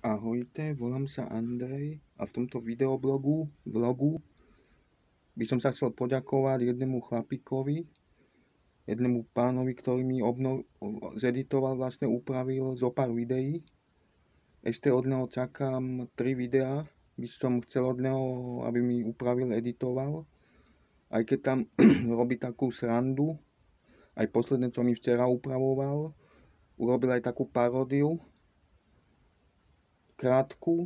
Ahojte, volám sa Andrej a v tomto videoblogu, vlogu, by som sa chcel poďakovať jednému chlapíkovi, jednému pánovi, ktorý mi obnov, zeditoval, vlastne upravil zo pár videí. Ešte od neho čakám 3 videá, by som chcel od neho, aby mi upravil, editoval. Aj keď tam robí takú srandu, aj posledné, čo mi včera upravoval, urobil aj takú paródiu, krátku,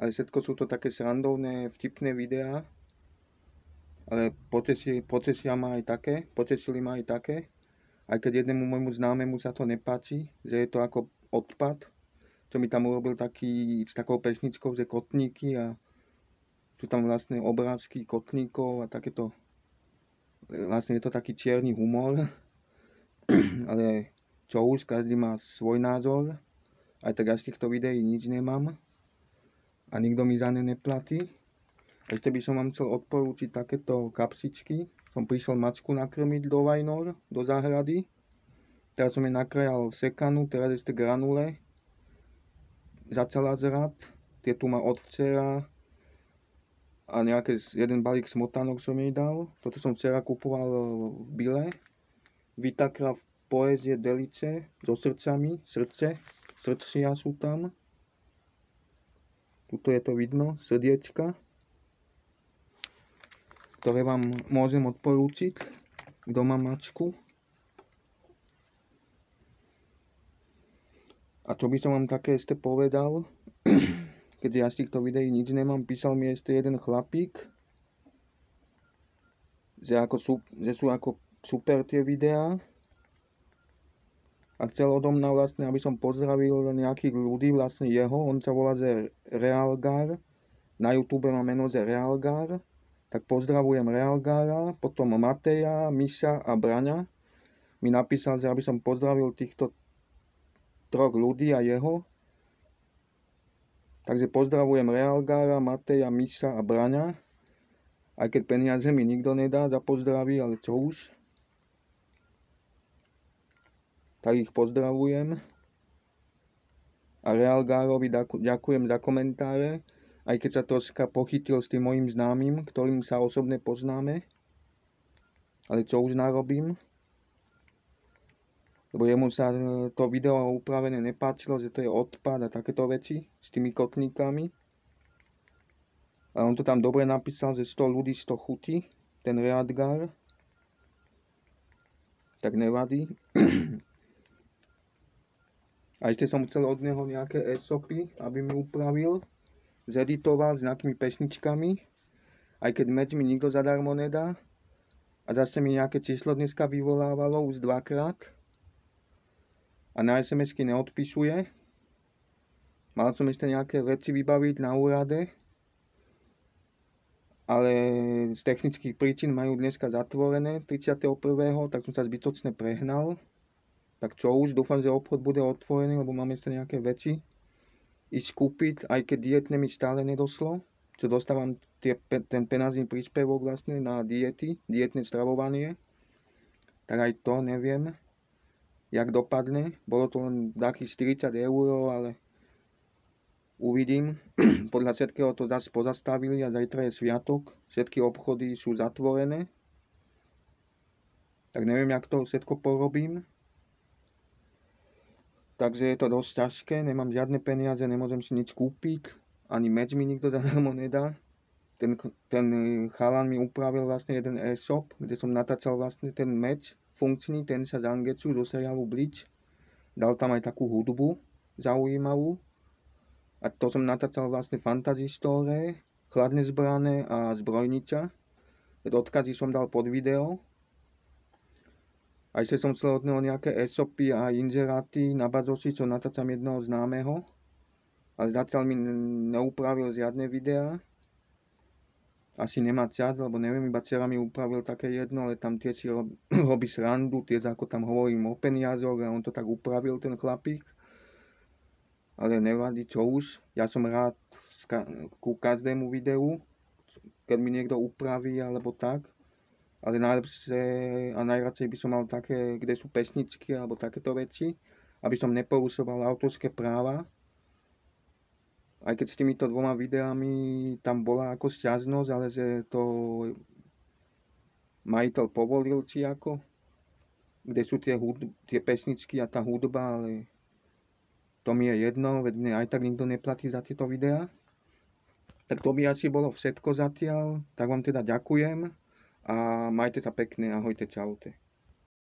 ale všetko sú to také srandovné, vtipné videá. Ale potesia ma aj také, potesili ma aj také. Aj keď jednému môjmu známemu sa to nepáči, že je to ako odpad, čo mi tam urobil taký, s takou pesničkou, že kotníky a sú tam vlastne obrázky kotníkov a takéto, vlastne je to taký čierny humor, ale čo už, každý má svoj názor. Aj ja z týchto videí nič nemám. A nikto mi za ne neplatí. Ešte by som vám chcel odporúčiť takéto kapsičky. Som prišiel macku nakrmiť do Vajnor, do záhrady. Teraz som je nakrajal sekanú, teraz ešte granule. Za zrad. Tie tu má od včera. A nejaký jeden balík smotanok som jej dal. Toto som včera kupoval v Bile. Vitakra v poezie Delice so srdcami, srdce srdcia sú tam. Tuto je to vidno, srdiečka, ktoré vám môžem odporúčiť, kto má mačku. A čo by som vám také ešte povedal, keď ja z týchto videí nič nemám, písal mi ešte jeden chlapík, že, ako že sú ako super tie videá, a chcel odo mňa vlastne, aby som pozdravil nejakých ľudí, vlastne jeho, on sa volá že Realgar, na YouTube má meno že Realgar, tak pozdravujem Realgára, potom Mateja, Misa a Braňa. Mi napísal, že aby som pozdravil týchto troch ľudí a jeho. Takže pozdravujem Realgára, Mateja, Misa a Braňa. Aj keď peniaze mi nikto nedá za pozdraví, ale čo už tak ich pozdravujem. A Realgárovi ďakujem za komentáre, aj keď sa troška pochytil s tým mojim známym, ktorým sa osobne poznáme. Ale čo už narobím? Lebo jemu sa to video upravené nepáčilo, že to je odpad a takéto veci s tými kotníkami. A on to tam dobre napísal, že 100 ľudí 100 chutí, ten Readgar. Tak nevadí. A ešte som chcel od neho nejaké e-shopy, aby mi upravil, zeditoval s nejakými pesničkami, aj keď meč mi nikto zadarmo nedá. A zase mi nejaké číslo dneska vyvolávalo už dvakrát. A na SMS-ky neodpisuje. Mal som ešte nejaké veci vybaviť na úrade, ale z technických príčin majú dneska zatvorené 31. tak som sa zbytočne prehnal tak čo už, dúfam, že obchod bude otvorený, lebo máme ešte nejaké veci ísť kúpiť, aj keď dietne mi stále nedoslo, čo dostávam tie, ten penázny príspevok vlastne na diety, dietné stravovanie, tak aj to neviem, jak dopadne. Bolo to len takých 40 eur, ale uvidím. Podľa všetkého to zase pozastavili a zajtra je sviatok, všetky obchody sú zatvorené. Tak neviem, jak to všetko porobím. Takže je to dosť ťažké, nemám žiadne peniaze, nemôžem si nič kúpiť, ani meč mi nikto zadarmo nedá. Ten, ten chalan mi upravil vlastne jeden e-shop, kde som natáčal vlastne ten meč funkčný, ten sa z Angecu, zo seriálu Bleach. Dal tam aj takú hudbu zaujímavú. A to som natáčal vlastne Fantasy Store, chladné zbrané a zbrojniča. Odkazy som dal pod video, a ešte som chcel od neho nejaké e-shopy a inzeráty na bazoši, čo natáčam jedného známeho. Ale zatiaľ mi neupravil žiadne videá. Asi nemá čas, lebo neviem, iba včera mi upravil také jedno, ale tam tie si robí srandu, tie ako tam hovorím o peniazoch a on to tak upravil, ten chlapík. Ale nevadí, čo už. Ja som rád ku každému videu, keď mi niekto upraví alebo tak ale najlepšie a najradšej by som mal také, kde sú pesničky alebo takéto veci, aby som neporušoval autorské práva. aj keď s týmito dvoma videami tam bola ako sťažnosť, ale že to majiteľ povolil, či ako, kde sú tie, hud- tie pesničky a tá hudba, ale to mi je jedno, veď mne aj tak nikto neplatí za tieto videá. Tak to by asi bolo všetko zatiaľ, tak vám teda ďakujem a majte sa pekne, ahojte, čaute.